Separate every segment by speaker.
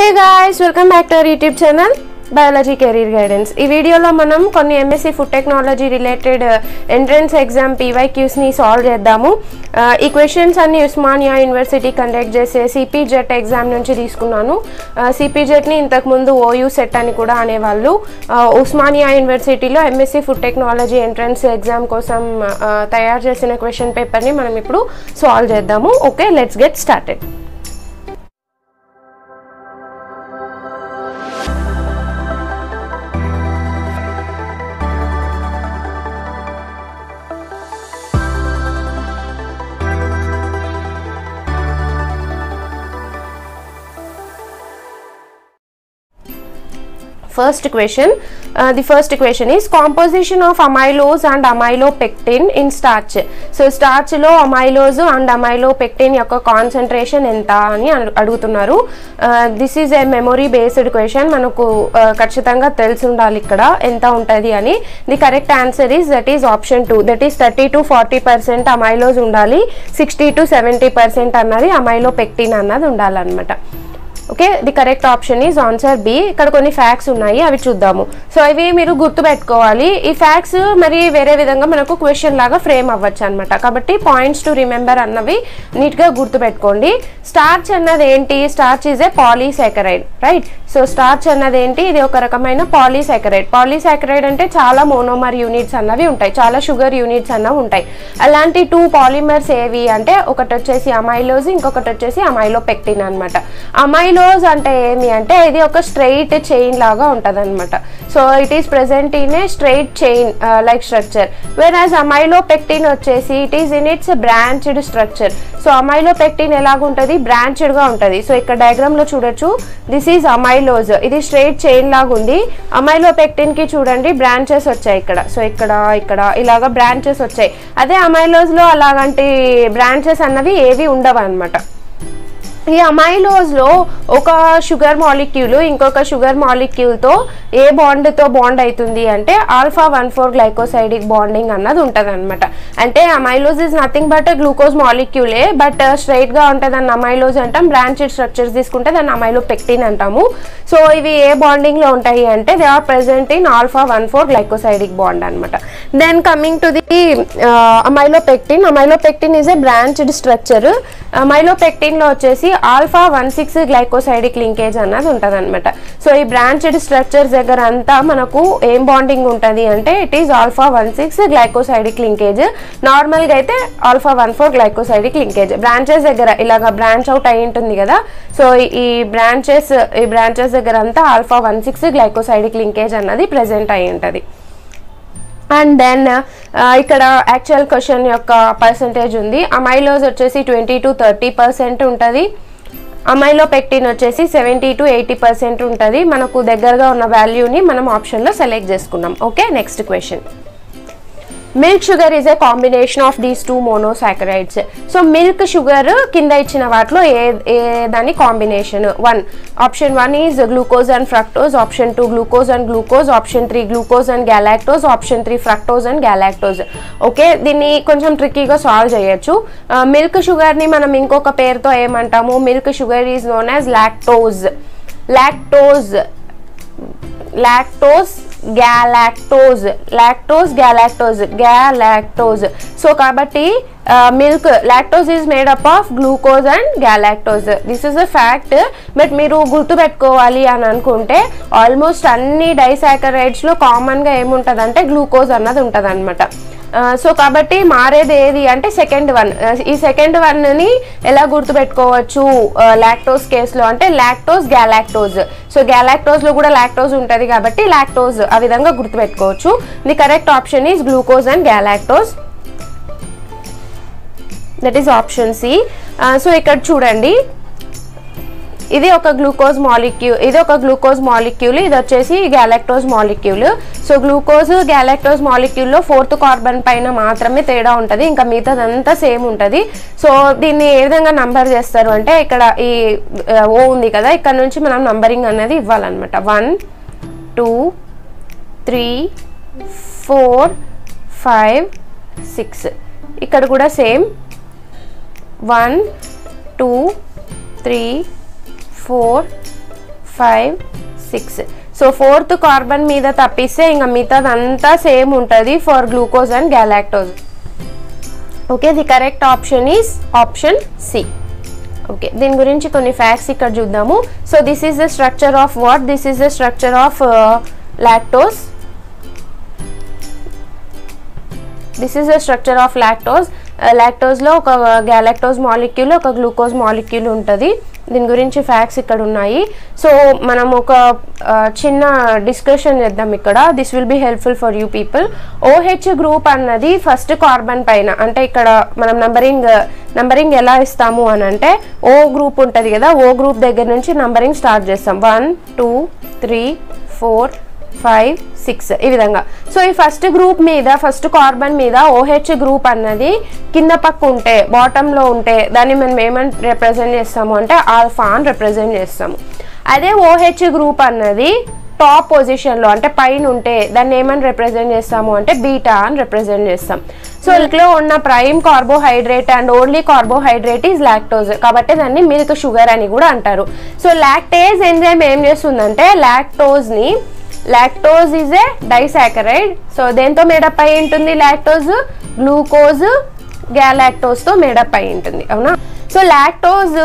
Speaker 1: Hey guys welcome back to our YouTube channel biology career guidance ఈ వీడియోలో మనం కొన్ని MSc food technology related entrance exam పీవైక్యూస్ని solve చేద్దాము. Uh, ఈ questions అన్ని ఉస్మానియా యూనివర్సిటీ కండక్ట్ చేసే సిపి జెట్ ఎగ్జామ్ నుంచి తీసుకున్నాను. Uh, సిపి జెట్ని ఇంతకుముందు ఓయూ సెట్ అని కూడా అనేవాళ్ళు. Uh, ఉస్మానియా యూనివర్సిటీలో MSc food technology entrance exam కోసం తయారు చేసిన క్వశ్చన్ పేపర్ని మనం ఇప్పుడు సాల్వ్ చేద్దాము. Okay let's get started first question uh, the first question is composition of amylose and amylopectin in starch. So స్టార్చ్లో amylose and amylopectin యొక్క కాన్సన్ట్రేషన్ ఎంత అని అడుగుతున్నారు. This is a memory based question మనకు uh, ఖచ్చితంగా తెలిసి ఉండాలి ఇక్కడ ఎంత ఉంటుంది అని. The correct answer is that is option two that is thirty to forty percent amylose ఉండాలి. సిక్స్టీ టు సెవెంటీ పర్సెంట్ అన్నది అమైలోపెక్టిన్ అన్నది ఉండాలన్నమాట. Okay the correct option is answer B ఇక్కడ కొన్ని ఫ్యాక్స్ ఉన్నాయి అవి చూద్దాము. సో ఇవి మీరు గుర్తుపెట్టుకోవాలి. ఈ ఫ్యాక్స్ మరి వేరే విధంగా మనకు క్వశ్చన్ లాగా ఫ్రేమ్ అవ్వచ్చు అనమాట కాబట్టి పాయింట్స్ టు రిమెంబర్ అన్నవి నీట్గా గుర్తుపెట్టుకోండి. స్టార్చ్ అన్నది ఏంటి? Starch is a polysaccharide right so starch అన్నది ఏంటి? ఇది ఒక రకమైన పాలీసాకరైడ్ పాలీసాకరైడ్ అంటే చాలా మోనోమర్ యూనిట్స్ అన్నవి ఉంటాయి. చాలా షుగర్ యూనిట్స్ అన్నవి ఉంటాయి. అలాంటి టూ పాలిమర్స్ ఏవి అంటే ఒకటి వచ్చేసి అమైలోజ్ ఇంకొకటి వచ్చేసి అమైలోపెక్టిన్ అనమాట అమైలోజ్ అంటే ఏమి? అంటే ఇది ఒక స్ట్రెయిట్ చైన్ లాగా ఉంటుంది అనమాట so it is present in a straight chain like structure whereas as amylopectin వచ్చేసి it is in its branched structure so amylopectin ఎలాగుంటుంది? బ్రాంచ్డ్గా ఉంటుంది. సో ఇక్కడ డయాగ్రామ్లో చూడొచ్చు. దిస్ ఈజ్ అమైలోజ్ ఇది స్ట్రెయిట్ చైన్ లాగా ఉంది అమైలోపెక్టిన్కి చూడండి బ్రాంచెస్ వచ్చాయి ఇక్కడ. సో ఇక్కడ ఇక్కడ ఇలాగా బ్రాంచెస్ వచ్చాయి. అదే అమైలోజ్లో అలాగంటి బ్రాంచెస్ అన్నవి ఏవి ఉండవు అనమాట ఈ అమైలోజ్లో ఒక షుగర్ మాలిక్యూల్ ఇంకొక షుగర్ మాలిక్యూల్తో ఏ బాండ్తో బాండ్ అవుతుంది అంటే alpha one four glycosidic bonding అన్నది ఉంటుంది అనమాట అంటే amylose is nothing but glucose మాలిక్యూలే but స్ట్రైట్గా ఉంటుంది అన్న అమైలోజ్ అంటాం బ్రాంచెడ్ స్ట్రక్చర్స్ తీసుకుంటే దాన్ని అమైలో పెక్టిన్ అంటాము. సో ఇవి ఏ బాండింగ్లో ఉంటాయి అంటే they are present in alpha one four glycosidic bond అనమాట then coming to the amylopectin amylopectin is a branched structure. అమైలోపెక్టిన్లో వచ్చేసి alpha one six glycosidic linkage అన్నది ఉంటుంది అనమాట సో ఈ బ్రాంచెడ్ స్ట్రక్చర్స్ దగ్గర అంతా మనకు ఏం బాండింగ్ ఉంటుంది అంటే it is alpha one six glycosidic linkage. నార్మల్గా అయితే alpha one four glycosidic linkage. Branches దగ్గర ఇలాగ బ్రాంచ్ అవుట్ అయి ఉంటుంది కదా. సో ఈ బ్రాంచెస్ ఈ బ్రాంచెస్ దగ్గర అంతా alpha one six glycosidic linkage అన్నది ప్రెసెంట్ అయి ఉంటుంది. అండ్ దెన్ ఇక్కడ యాక్చువల్ క్వశ్చన్ యొక్క పర్సంటేజ్ ఉంది. అమైలోజ్ వచ్చేసి ట్వంటీ టు థర్టీ పర్సెంట్ ఉంటుంది. అమైలో పెక్టిన్ వచ్చేసి సెవెంటీ టు ఎయిటీ పర్సెంట్ ఉంటుంది. మనకు దగ్గరగా ఉన్న వాల్యూని మనం ఆప్షన్లో సెలెక్ట్ చేసుకున్నాం. Okay next question milk sugar is a combination of these two monosaccharides so milk sugar కింద ఇచ్చిన వాటిలో ఏ ఏ దాని combination one option one is glucose and fructose option two glucose and glucose option three glucose and galactose option three fructose and galactose okay దీన్ని కొంచెం ట్రిక్కీగా solve చేయొచ్చు. మిల్క్ షుగర్ని మనం ఇంకొక పేరుతో ఏమంటాము? Milk sugar is known as lactose lactose lactose galactose lactose galactose galactose so కాబట్టి milk lactose is made up of glucose and galactose this is a fact but మీరు గుర్తుపెట్టుకోవాలి అని అనుకుంటే ఆల్మోస్ట్ అన్ని డైసాకరైడ్స్లో కామన్గా ఏముంటుంది అంటే గ్లూకోజ్ అన్నది ఉంటుంది అనమాట సో కాబట్టి మారేది ఏది అంటే సెకండ్ వన్ ఈ సెకండ్ వన్ని ఎలా గుర్తుపెట్టుకోవచ్చు? లాక్టోస్ కేసులో అంటే లాక్టోస్ గ్యాలాక్టోజ్ సో గ్యాలాక్టోజ్లో కూడా లాక్టోజ్ ఉంటుంది కాబట్టి లాక్టోజ్ ఆ విధంగా గుర్తుపెట్టుకోవచ్చు. The correct option is glucose and galactose that is option C so ఇక్కడ చూడండి. ఇది ఒక గ్లూకోజ్ మాలిక్యూల్ ఇది ఒక గ్లూకోజ్ మాలిక్యూల్ ఇది వచ్చేసి galactose molecule. So glucose galactose మాలిక్యూల్లో fourth carbon పైన మాత్రమే తేడా ఉంటుంది ఇంకా మిగతాదంతా సేమ్ ఉంటుంది. సో దీన్ని ఏ విధంగా నంబర్ చేస్తారు అంటే ఇక్కడ ఈ ఓ ఉంది కదా ఇక్కడ నుంచి మనం నంబరింగ్ అనేది ఇవ్వాలన్నమాట. One two three four five six. ఇక్కడ కూడా same. One two three four five six so fourth carbon మీద తప్పిస్తే ఇంకా మిగతాదంతా సేమ్ ఉంటుంది for glucose and galactose okay the correct option is option C okay దీని గురించి కొన్ని ఫ్యాక్ట్స్ ఇక్కడ చూద్దాము so this is the structure of what this is the structure of lactose this is the structure of lactose లాక్టోజ్లో ఒక galactose molecule ఒక glucose molecule ఉంటుంది. దీని గురించి ఫ్యాక్ట్స్ ఇక్కడ ఉన్నాయి. సో మనం ఒక చిన్న డిస్కషన్ చేద్దాం ఇక్కడ. This will be helpful for you people OH group అన్నది ఫస్ట్ కార్బన్ పైన అంటే ఇక్కడ మనం నంబరింగ్ నంబరింగ్ ఎలా ఇస్తాము అని అంటే ఓ గ్రూప్ ఉంటుంది కదా ఓ గ్రూప్ దగ్గర నుంచి నంబరింగ్ స్టార్ట్ చేస్తాం. One two three four five six ఈ విధంగా. సో ఈ ఫస్ట్ గ్రూప్ మీద ఫస్ట్ కార్బన్ మీద ఓహెచ్ గ్రూప్ అన్నది కింద పక్క ఉంటే బాటంలో ఉంటే దాన్ని మనం ఏమని రిప్రజెంట్ చేస్తాము అంటే ఆల్ఫా అని రిప్రజెంట్ చేస్తాము. అదే ఓహెచ్ గ్రూప్ అన్నది టాప్ పొజిషన్లో అంటే పైన ఉంటే దాన్ని ఏమని రిప్రజెంట్ చేస్తాము అంటే బీటా అని రిప్రజెంట్ చేస్తాం. సో ఇంట్లో ఉన్న prime carbohydrate and only carbohydrate is lactose కాబట్టి దాన్ని మిల్క్ షుగర్ అని కూడా అంటారు. సో లాక్టేజ్ ఎంజైమ్ ఏం చేస్తుందంటే లాక్టోజ్ని lactose is a disaccharide so దేంతో మేడప్ అయి ఉంటుంది? లాక్టోజ్ గ్లూకోజ్ గ్యాలాక్టోజ్తో మేడప్ అయి ఉంటుంది. అవునా? సో లాక్టోజ్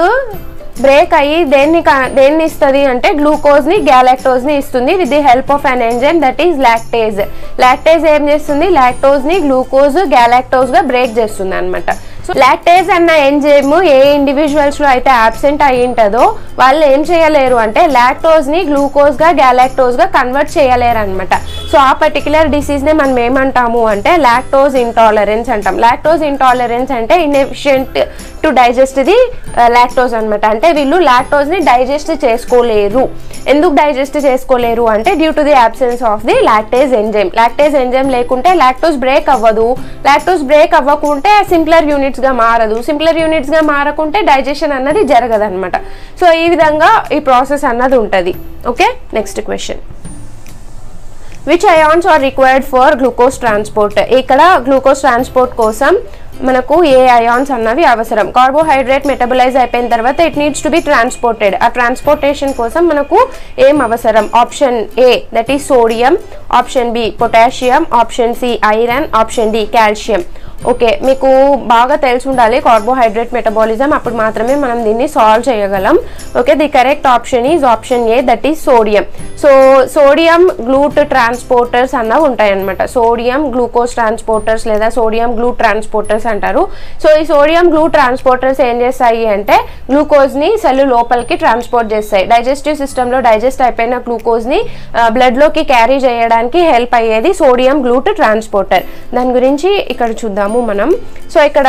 Speaker 1: బ్రేక్ అయ్యి దేన్ని దేన్ని ఇస్తుంది అంటే గ్లూకోజ్ని గ్యాలాక్టోజ్ని ఇస్తుంది with the help of an enzyme that is lactase lactase ఏం చేస్తుంది? లాక్టోజ్ని గ్లూకోజ్ గ్యాలాక్టోజ్గా బ్రేక్ చేస్తుంది అనమాట సో లాక్టేజ్ అన్న ఎంజైమ్ ఏ ఇండివిజువల్స్లో అయితే అబ్సెంట్ అయి ఉంటుందో వాళ్ళు ఏం చేయలేరు అంటే లాక్టోజ్ని గ్లూకోజ్గా గ్యాలాక్టోజ్గా కన్వర్ట్ చేయలేరు అనమాట సో ఆ పర్టికులర్ డిసీజ్ని మనం ఏమంటాము అంటే లాక్టోజ్ ఇంటాలరెన్స్ అంటాం. లాక్టోజ్ ఇంటాలరెన్స్ అంటే inefficient to digest the lactose అనమాట అంటే వీళ్ళు లాక్టోజ్ని డైజెస్ట్ చేసుకోలేరు. ఎందుకు డైజెస్ట్ చేసుకోలేరు అంటే due to the absence of the lactase enzyme lactase enzyme లేకుంటే లాక్టోజ్ బ్రేక్ అవ్వదు. లాక్టోజ్ బ్రేక్ అవ్వకుంటే సింప్లర్ యూనిట్ యూనిట్స్గా మారదు. సింప్లర్ యూనిట్స్గా మారకుంటే డైజెషన్ అన్నది జరగదనమాట సో ఈ విధంగా ఈ ప్రాసెస్ అన్నది ఉంటుంది. Okay? Next question. Which ions are required for glucose transport ఇక్కడ గ్లూకోజ్ ట్రాన్స్పోర్ట్ కోసం మనకు ఏ అయాన్స్ అన్నవి అవసరం. కార్బోహైడ్రేట్ మెటబలైజ్ అయిపోయిన తర్వాత it needs to be transported ఆ ట్రాన్స్పోర్టేషన్ కోసం మనకు ఏం అవసరం? Option A that is sodium option B potassium option C iron option D calcium okay మీకు బాగా తెలిసి ఉండాలి కార్బోహైడ్రేట్ మెటబాలిజం అప్పుడు మాత్రమే మనం దీన్ని సాల్వ్ చేయగలం. Okay the correct option is option A that is sodium so sodium glut transporters అన్నవి ఉంటాయన్నమాట. సోడియం గ్లూకోజ్ ట్రాన్స్పోర్టర్స్ లేదా సోడియం గ్లూ ట్రాన్స్పోర్టర్స్ అంటారు. సో ఈ సోడియం గ్లూ ట్రాన్స్పోర్టర్స్ ఏం చేస్తాయి అంటే గ్లూకోజ్ని సెల్ లోపలికి ట్రాన్స్పోర్ట్ చేస్తాయి. డైజెస్టివ్ సిస్టంలో డైజెస్ట్ అయిపోయిన గ్లూకోజ్ని బ్లడ్లోకి క్యారీ చేయడానికి హెల్ప్ అయ్యేది సోడియం గ్లూట్ ట్రాన్స్పోర్టర్ దాని గురించి ఇక్కడ చూద్దాము. మనం. సో ఇక్కడ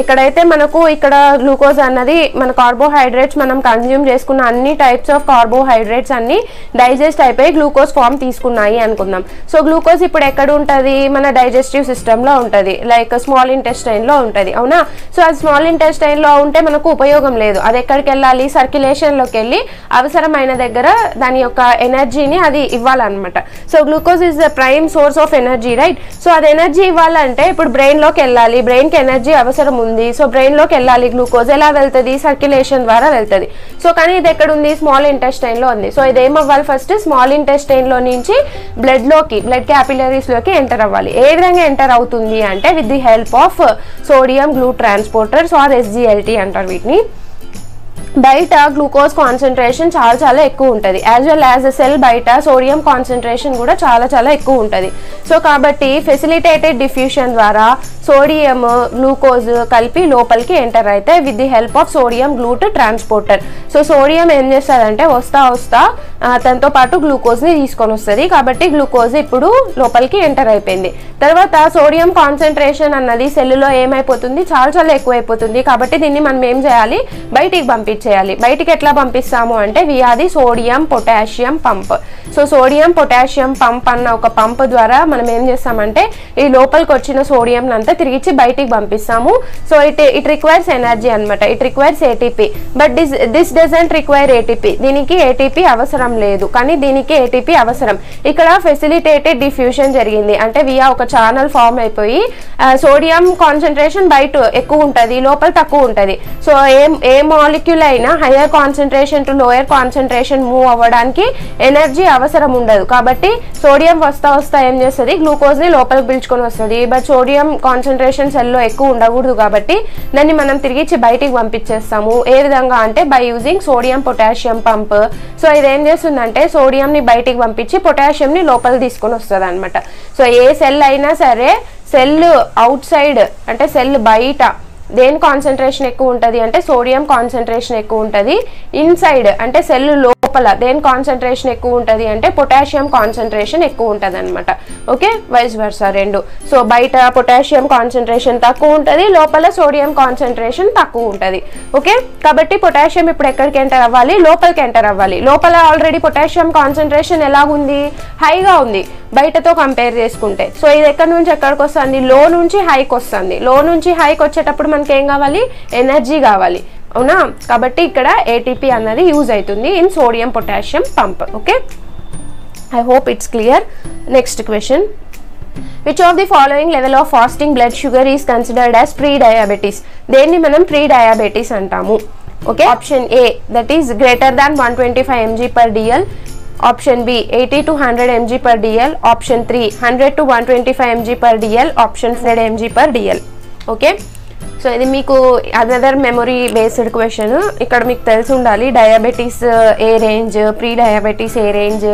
Speaker 1: ఎక్కడైతే మనకు ఇక్కడ గ్లూకోజ్ అన్నది మన కార్బోహైడ్రేట్స్ మనం కన్జ్యూమ్ చేసుకున్న అన్ని టైప్స్ ఆఫ్ కార్బోహైడ్రేట్స్ అన్ని డైజెస్ట్ అయిపోయి గ్లూకోజ్ ఫామ్ తీసుకున్నాయి అనుకుందాం. సో గ్లూకోజ్ ఇప్పుడు ఎక్కడ ఉంటుంది? మన డైజెస్టివ్ సిస్టంలో ఉంటుంది. లైక్ స్మాల్ ఇంటెస్టైన్లో ఉంటుంది. అవునా? సో అది స్మాల్ ఇంటెస్టైన్లో ఉంటే మనకు ఉపయోగం లేదు. అది ఎక్కడికి వెళ్ళాలి? సర్క్యులేషన్లోకి వెళ్ళి అవసరమైన దగ్గర దాని యొక్క ఎనర్జీని అది ఇవ్వాలన్నమాట. So glucose is the prime source of energy right? So అది ఎనర్జీ ఇవ్వాలంటే ఇప్పుడు లోకి వెళ్ళాలి బ్రెయిన్కి ఎనర్జీ అవసరం ఉంది. సో బ్రెయిన్లోకి వెళ్ళాలి గ్లూకోజ్ ఎలా వెళ్తుంది? సర్క్యులేషన్ ద్వారా వెళ్తుంది. సో కానీ ఇది ఎక్కడ ఉంది స్మాల్ ఇంటెస్టైన్లో ఉంది. సో ఇది ఏమవ్వాలి ఫస్ట్? స్మాల్ ఇంటెస్టైన్లో నుంచి బ్లడ్లోకి బ్లడ్ క్యాపిలరీస్లోకి ఎంటర్ అవ్వాలి. ఏ విధంగా ఎంటర్ అవుతుంది అంటే with the help of sodium glu transporters or SGLT అంటారు వీటిని. బయట గ్లూకోజ్ కాన్సన్ట్రేషన్ చాలా చాలా ఎక్కువ ఉంటుంది. యాజ్ వెల్ యాజ్ సెల్ బయట సోడియం కాన్సన్ట్రేషన్ కూడా చాలా చాలా ఎక్కువ ఉంటుంది. సో కాబట్టి ఫెసిలిటేటెడ్ డిఫ్యూషన్ ద్వారా సోడియం గ్లూకోజ్ కలిపి లోపలికి ఎంటర్ అయితే with the help of sodium GLUT transporter so sodium ఏం చేస్తుందంటే వస్తా వస్తా తనతో పాటు గ్లూకోజ్ని తీసుకొని వస్తుంది. కాబట్టి గ్లూకోజ్ ఇప్పుడు లోపలికి ఎంటర్ అయిపోయింది. తర్వాత సోడియం కాన్సన్ట్రేషన్ అన్నది సెల్లులో ఏమైపోతుంది? చాలా చాలా ఎక్కువైపోతుంది. కాబట్టి దీన్ని మనం ఏం చేయాలి? బయటికి పంపించాలి. చేయాలి. బయటికి ఎట్లా పంపిస్తాము అంటే via the sodium potassium pump. So sodium potassium pump అన్న ఒక పంప్ ద్వారా మనం ఏం చేస్తామంటే ఈ లోపలికి వచ్చిన సోడియం అంతా తిరిగిచ్చి బయటికి పంపిస్తాము. So it it requires energy అనమాట it requires ATP but this this doesn't require ATP దీనికి ఏటీపీ అవసరం లేదు. కానీ దీనికి ఏటీపీ అవసరం. ఇక్కడ ఫెసిలిటేటెడ్ డిఫ్యూషన్ జరిగింది. అంటే వియా ఒక ఛానల్ ఫామ్ అయిపోయి సోడియం కాన్సన్ట్రేషన్ బయట ఎక్కువ ఉంటుంది లోపల తక్కువ ఉంటుంది. సో ఏ ఏ మాలిక్యూల్ అయినా higher concentration to lower concentration move అవ్వడానికి ఎనర్జీ అవసరం ఉండదు. కాబట్టి సోడియం వస్తా వస్తా ఏం చేస్తుంది? గ్లూకోజ్ని లోపలికి పీల్చుకొని వస్తుంది. బట్ సోడియం కాన్సన్ట్రేషన్ సెల్లో ఎక్కువ ఉండకూడదు కాబట్టి దాన్ని మనం తిరిగిచ్చి బయటికి పంపించేస్తాము. ఏ విధంగా అంటే by using sodium potassium pump so ఇది ఏం చేస్తుందంటే సోడియంని బయటికి పంపించి పొటాషియంని లోపలికి తీసుకొని వస్తుంది అనమాట సో ఏ సెల్ అయినా సరే సెల్ అవుట్ సైడ్ అంటే సెల్ బయట దేని కాన్సన్ట్రేషన్ ఎక్కువ ఉంటుంది అంటే సోడియం కాన్సన్ట్రేషన్ ఎక్కువ ఉంటుంది. ఇన్సైడ్ అంటే సెల్ లోపల దేని కాన్సన్ట్రేషన్ ఎక్కువ ఉంటుంది అంటే పొటాషియం కాన్సన్ట్రేషన్ ఎక్కువ ఉంటుంది అనమాట ఓకే వైస్ వర్సా రెండు. సో బయట పొటాషియం కాన్సన్ట్రేషన్ తక్కువ ఉంటుంది లోపల సోడియం కాన్సన్ట్రేషన్ తక్కువ ఉంటుంది. ఓకే కాబట్టి పొటాషియం ఇప్పుడు ఎక్కడికి ఎంటర్ అవ్వాలి? లోపలికి ఎంటర్ అవ్వాలి. లోపల ఆల్రెడీ పొటాషియం కాన్సన్ట్రేషన్ ఎలాగుంది? హైగా ఉంది. బయటతో కంపేర్ చేసుకుంటే. సో ఇది ఎక్కడి నుంచి ఎక్కడికి వస్తుంది? లో నుంచి హైకి వస్తుంది. లో నుంచి హైకి వచ్చేటప్పుడు మనకి ఏం కావాలి? ఎనర్జీ కావాలి. అవునా? కాబట్టి ఇక్కడ ఏటీపీ అన్నది యూజ్ అవుతుంది in sodium potassium pump. Okay? I hope it's clear next question which of the following level of fasting blood sugar is considered as prediabetes దేన్ని మనం ప్రీ డయాబెటీస్ అంటాము. Okay? Option A that is greater than one twenty five mg per dl option B eighty to hundred mg per dl option three hundred to one twenty five mg per dl option hundred mg per dl okay so ఇది మీకు other memory based question ఇక్కడ మీకు తెలిసి ఉండాలి diabetes ఏ range pre diabetes ఏ range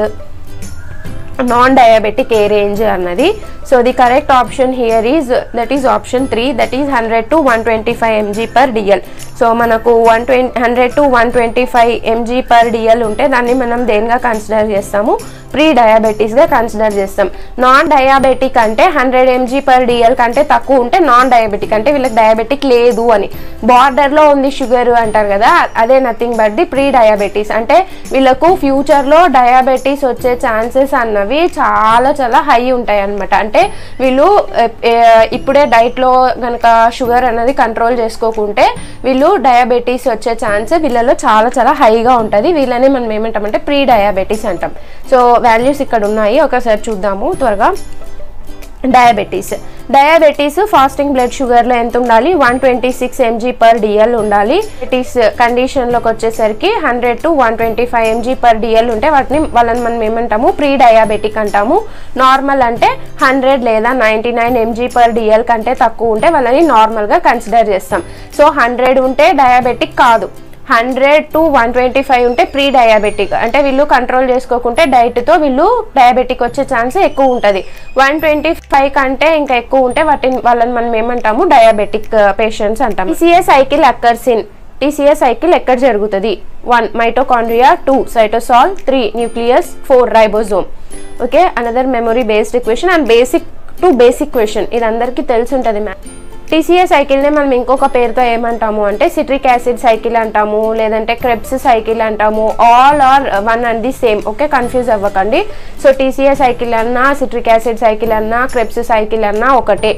Speaker 1: non diabetic ఏ range అన్నది. So the correct option here is that is option three that is hundred to one twenty five mg per dl so మనకు one twenty hundred to one twenty five mg per dl ఉంటే దాన్ని మనం దేనిగా consider చేస్తాము? Pre డయాబెటీస్గా consider చేస్తాం. Non diabetic అంటే hundred MG per DL కంటే తక్కువ ఉంటే నాన్ డయాబెటిక్ అంటే వీళ్ళకి డయాబెటిక్ లేదు అని. బార్డర్లో ఉంది షుగర్ అంటారు కదా అదే nothing but the pre diabetes అంటే వీళ్ళకు ఫ్యూచర్లో డయాబెటీస్ వచ్చే ఛాన్సెస్ అన్నవి చాలా చాలా హై ఉంటాయి అనమాట అంటే వీళ్ళు ఇప్పుడే డైట్లో కనుక షుగర్ అనేది కంట్రోల్ చేసుకోకుంటే వీళ్ళు డయాబెటీస్ వచ్చే ఛాన్స్ వీళ్ళలో చాలా చాలా హైగా ఉంటుంది. వీళ్ళని మనం ఏమంటామంటే ప్రీ డయాబెటీస్ అంటాం. సో వాల్యూస్ ఇక్కడ ఉన్నాయి. ఒకసారి చూద్దాము త్వరగా. డయాబెటీస్. డయాబెటీస్ ఫాస్టింగ్ బ్లడ్ షుగర్లో ఎంత ఉండాలి? One twenty six mg per dl ఉండాలి. డయాబెటీస్ కండిషన్లోకి వచ్చేసరికి hundred to one twenty five mg per dl ఉంటే వాటిని వాళ్ళని మనం ఏమంటాము? ప్రీ డయాబెటిక్ అంటాము. నార్మల్ అంటే హండ్రెడ్ లేదా ninety nine mg per dl కంటే తక్కువ ఉంటే వాళ్ళని నార్మల్గా కన్సిడర్ చేస్తాం. సో హండ్రెడ్ ఉంటే డయాబెటిక్ కాదు. Hundred to one twenty five ఉంటే ప్రీ డయాబెటిక్ అంటే వీళ్ళు కంట్రోల్ చేసుకోకుంటే డైట్తో వీళ్ళు డయాబెటిక్ వచ్చే ఛాన్స్ ఎక్కువ ఉంటుంది. వన్ ట్వంటీ ఫైవ్ కంటే ఇంకా ఎక్కువ ఉంటే వాటిని వాళ్ళని మనం ఏమంటాము? డయాబెటిక్ పేషెంట్స్ అంటాం CA cycle occurs in. TCA cycle ఎక్కడ జరుగుతుంది? One mitochondria two cytosol three nucleus four ribosome. Okay? Another memory based question and basic to basic question ఇది అందరికీ తెలిసి ఉంటుంది మ్యామ్ టీసీఏ సైకిల్నే మనం ఇంకొక పేరుతో ఏమంటాము అంటే సిట్రిక్ యాసిడ్ సైకిల్ అంటాము లేదంటే క్రెప్స్ సైకిల్ అంటాము. All are one and the same okay confuse అవ్వకండి. సో టీసీఏ సైకిల్ అన్నా సిట్రిక్ యాసిడ్ సైకిల్ అన్నా క్రెప్స్ సైకిల్ అన్నా ఒకటే.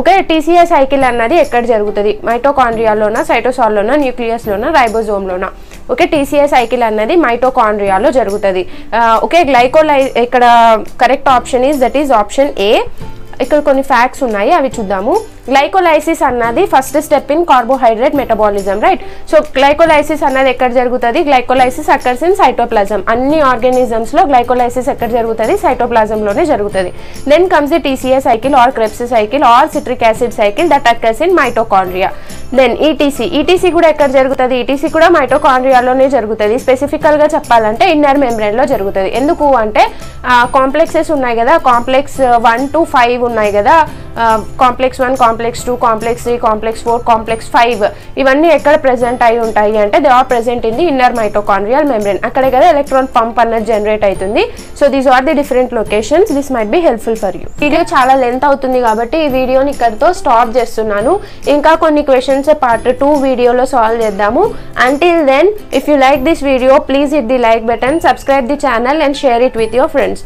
Speaker 1: ఓకే టీసీఏ సైకిల్ అన్నది ఎక్కడ జరుగుతుంది? మైటోకాండ్రియాలోనా సైటోసాల్లోనా న్యూక్లియస్లోనా రైబోజోమ్లోనా ఓకే టీసీఏ సైకిల్ అన్నది మైటోకాండ్రియాలో జరుగుతుంది. ఓకే గ్లైకోలై ఇక్కడ correct option is that is option A ఇక్కడ కొన్ని ఫ్యాక్ట్స్ ఉన్నాయి అవి చూద్దాము. గ్లైకోలైసిస్ అన్నది first step in carbohydrate metabolism right so glycolysis అన్నది ఎక్కడ జరుగుతుంది? గ్లైకోలైసిస్ అక్కర్స్ ఇన్ సైటోప్లాజం అన్ని ఆర్గానిజమ్స్లో గ్లైకోలైసిస్ ఎక్కడ జరుగుతుంది? సైటోప్లాజంలోనే జరుగుతుంది. Then comes the TCA cycle or Krebs cycle or citric acid cycle that occurs in mitochondria then ETC ETC కూడా ఎక్కడ జరుగుతుంది? ఈటీసీ కూడా మైటోకాండ్రియాలోనే జరుగుతుంది. స్పెసిఫికల్గా చెప్పాలంటే ఇన్నర్ మెంబ్రెయిన్ జరుగుతుంది. ఎందుకు అంటే కాంప్లెక్సెస్ ఉన్నాయి కదా. కాంప్లెక్స్ వన్ టు ఫైవ్ ఉన్నాయి కదా complex one complex two complex three complex four complex five ఇవన్నీ ఎక్కడ ప్రెజెంట్ అయి ఉంటాయి అంటే they are present in the inner mitochondrial membrane అక్కడే కదా ఎలక్ట్రాన్ పంప్ అన్నది జనరేట్ అవుతుంది. So these are the different locations this might be helpful for you video చాలా లెంత్ అవుతుంది కాబట్టి ఈ వీడియోని ఇక్కడితో స్టాప్ చేస్తున్నాను. ఇంకా కొన్ని క్వశ్చన్స్ పార్ట్ టూ వీడియోలో సాల్వ్ చేద్దాము. Until then if you like this video please hit the like button subscribe the channel and share it with your friends